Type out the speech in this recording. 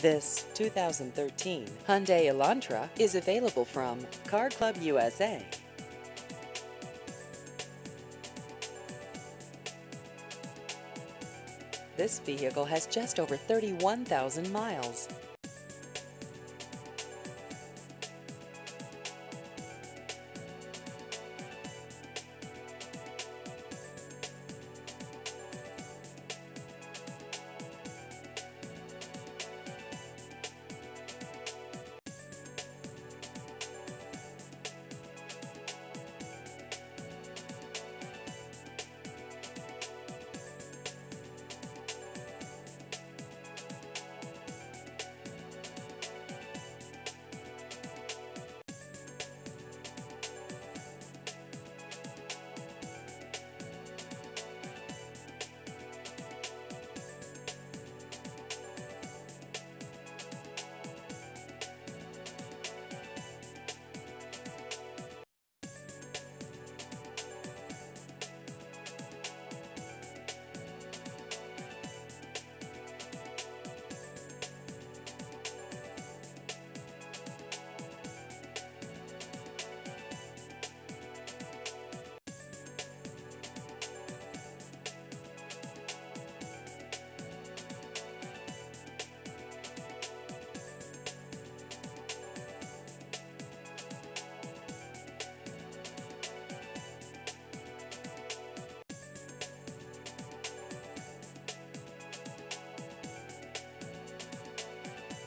This 2013 Hyundai Elantra is available from Car Club USA. This vehicle has just over 31,000 miles.